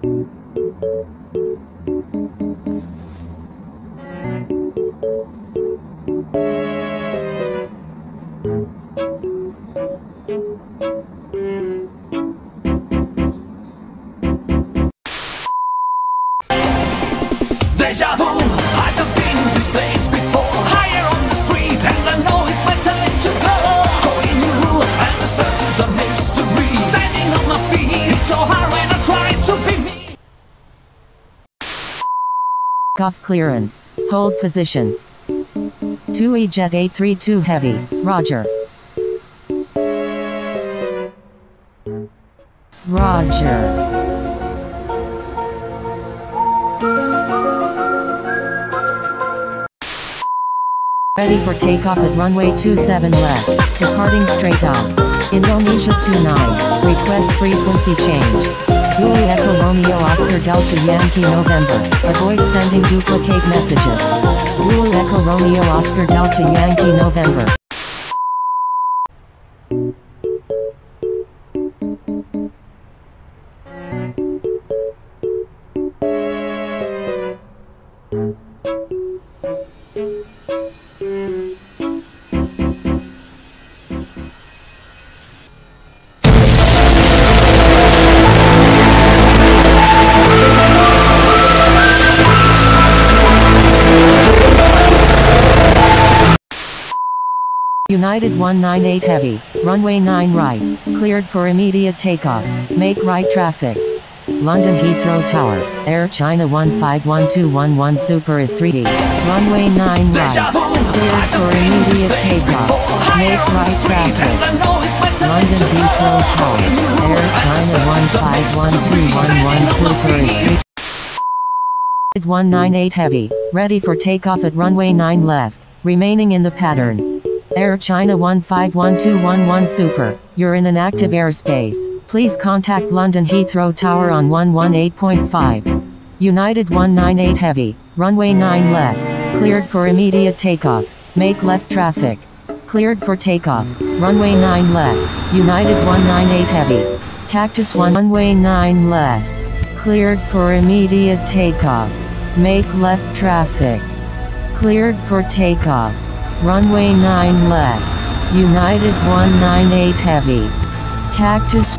Deja vu, I just been Off clearance. Hold position. 2E Jet 832 Heavy. Roger. Roger. Ready for takeoff at runway 27 left. Departing straight on. Indonesia 29. Request frequency change. Zulu Echo Romeo Oscar Delta Yankee November. Avoid sending duplicate messages. Zulu Romeo Oscar Delta Yankee November. United 198 Heavy, runway 9 right, cleared for immediate takeoff, make right traffic. London Heathrow Tower, Air China 151211 Super is 3D, runway 9 right, cleared for been in this immediate takeoff, make right traffic. I know it's my time London Heathrow Tower, Air China search is a mystery 151211 Standing on Super is 3 feet, 198 Heavy, ready for takeoff at runway 9 left, remaining in the pattern. Air China 151211 Super, you're in an active airspace. Please contact London Heathrow Tower on 118.5. United 198 Heavy, runway 9 left, cleared for immediate takeoff. Make left traffic. Cleared for takeoff. Runway 9 left. United 198 Heavy. Cactus 1 runway 9 left. Cleared for immediate takeoff. Make left traffic. Cleared for takeoff. Runway 9 left. United 198 Heavy. Cactus